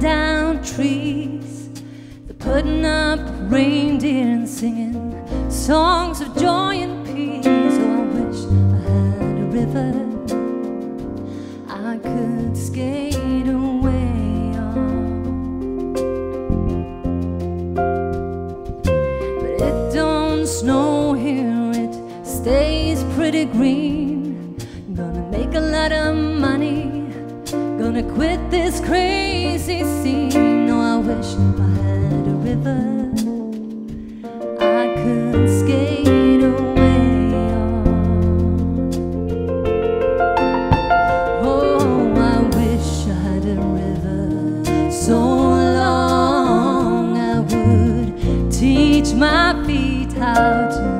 down trees, they're putting up reindeer and singing songs of joy and peace. Oh, I wish I had a river I could skate away on. But it don't snow here, it stays pretty green. Gonna make a lot of money, gonna quit this crazy scene. No, I wish I had a river I could skate away on. Oh, I wish I had a river so long I would teach my feet how to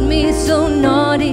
me so naughty,